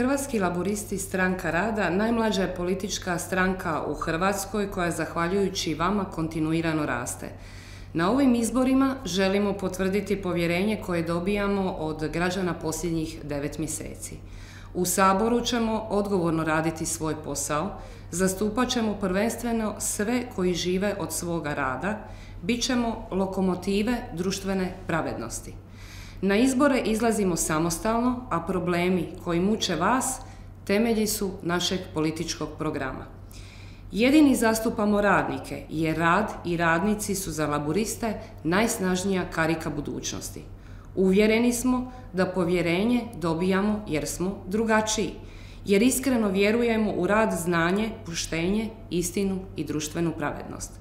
Hrvatski laboristi stranka rada najmlađa je politička stranka u Hrvatskoj koja zahvaljujući vama kontinuirano raste. Na ovim izborima želimo potvrditi povjerenje koje dobijamo od građana posljednjih devet mjeseci. U Saboru ćemo odgovorno raditi svoj posao, zastupat ćemo prvenstveno sve koji žive od svoga rada, bit ćemo lokomotive društvene pravednosti. Na izbore izlazimo samostalno, a problemi koji muče vas temelji su našeg političkog programa. Jedini zastupamo radnike, jer rad i radnici su za laburiste najsnažnija karika budućnosti. Uvjereni smo da povjerenje dobijamo jer smo drugačiji, jer iskreno vjerujemo u rad, znanje, poštenje, istinu i društvenu pravednost.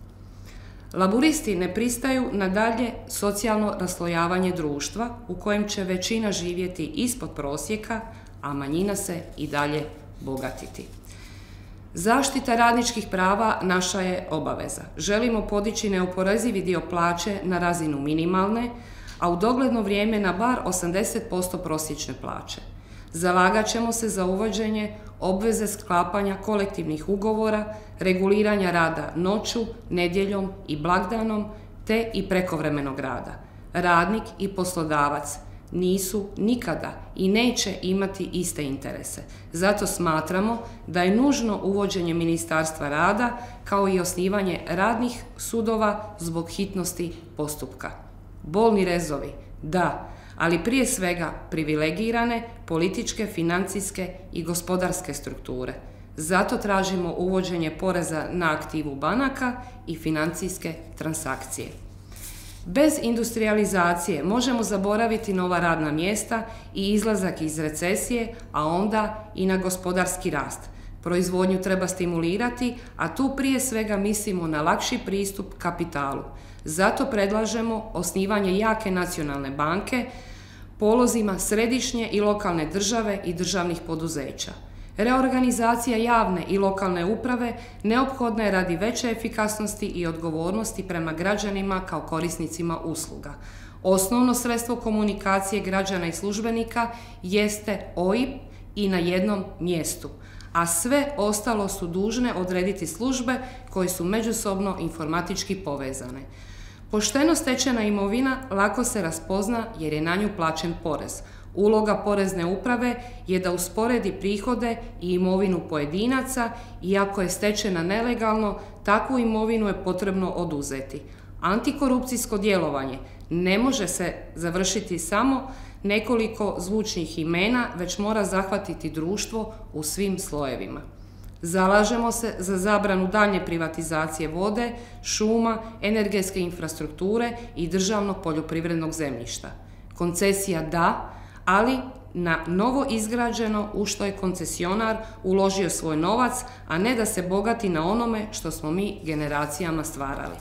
Laburisti ne pristaju na dalje socijalno raslojavanje društva u kojem će većina živjeti ispod prosjeka, a manjina se i dalje bogatiti. Zaštita radničkih prava naša je obaveza. Želimo podići neoporezivi dio plaće na razinu minimalne, a u dogledno vrijeme na bar 80% prosječne plaće. Zalagat ćemo se za uvođenje obveze sklapanja kolektivnih ugovora, reguliranja rada noću, nedjeljom i blagdanom, te i prekovremenog rada. Radnik i poslodavac nisu nikada i neće imati iste interese. Zato smatramo da je nužno uvođenje Ministarstva rada kao i osnivanje radnih sudova zbog hitnosti postupka. Bolni rezovi, da, ali prije svega privilegirane političke, financijske i gospodarske strukture. Zato tražimo uvođenje poreza na aktivu banaka i financijske transakcije. Bez industrializacije možemo zaboraviti nova radna mjesta i izlazak iz recesije, a onda i na gospodarski rast. Proizvodnju treba stimulirati, a tu prije svega mislimo na lakši pristup kapitalu. Zato predlažemo osnivanje jake nacionalne banke polozima središnje i lokalne države i državnih poduzeća. Reorganizacija javne i lokalne uprave neophodna je radi veće efikasnosti i odgovornosti prema građanima kao korisnicima usluga. Osnovno sredstvo komunikacije građana i službenika jeste OIB i na jednom mjestu, a sve ostalo su dužne odrediti službe koje su međusobno informatički povezane. Pošteno stečena imovina lako se raspozna jer je na nju plaćen porez. Uloga porezne uprave je da usporedi prihode i imovinu pojedinaca i ako je stečena nelegalno, takvu imovinu je potrebno oduzeti. Antikorupcijsko djelovanje ne može se završiti samo nekoliko zvučnih imena, već mora zahvatiti društvo u svim slojevima. Zalažemo se za zabranu daljnje privatizacije vode, šuma, energetske infrastrukture i državnog poljoprivrednog zemljišta. Koncesija da, ali na novo izgrađeno u što je koncesionar uložio svoj novac, a ne da se bogati na onome što smo mi generacijama stvarali.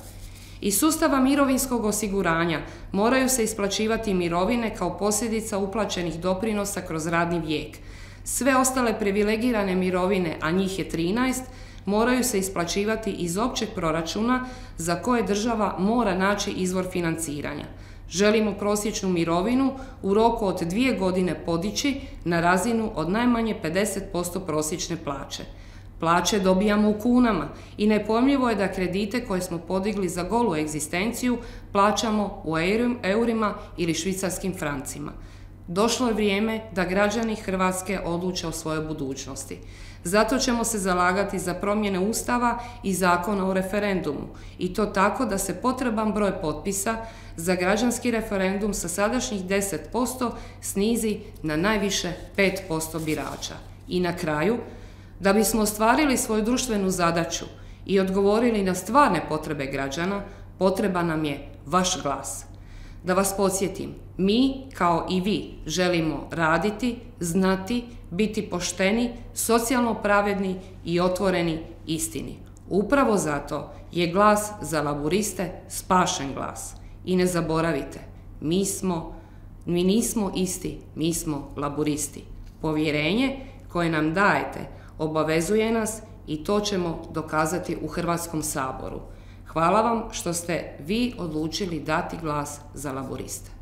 Iz sustava mirovinskog osiguranja moraju se isplaćivati mirovine kao posljedica uplaćenih doprinosa kroz radni vijek. Sve ostale privilegirane mirovine, a njih je 13, moraju se isplaćivati iz općeg proračuna za koje država mora naći izvor financiranja. Želimo prosječnu mirovinu u roku od dvije godine podići na razinu od najmanje 50% prosječne plaće. Plaće dobijamo u kunama i nepojmljivo je da kredite koje smo podigli za golu egzistenciju plaćamo u eurima ili švicarskim francima. Došlo je vrijeme da građani Hrvatske odluče o svojoj budućnosti. Zato ćemo se zalagati za promjene Ustava i zakona o referendumu i to tako da se potreban broj potpisa za građanski referendum sa sadašnjih 10% snizi na najviše 5% birača. I na kraju, da bismo ostvarili svoju društvenu zadaću i odgovorili na stvarne potrebe građana, potreba nam je vaš glas. Da vas podsjetim, mi kao i vi želimo raditi, znati, biti pošteni, socijalno pravedni i otvoreni istini. Upravo zato je glas za laburiste spašen glas. I ne zaboravite, mi smo, mi nismo isti, mi smo laburisti. Povjerenje koje nam dajete obavezuje nas i to ćemo dokazati u Hrvatskom saboru. Hvala vam što ste vi odlučili dati glas za laboriste.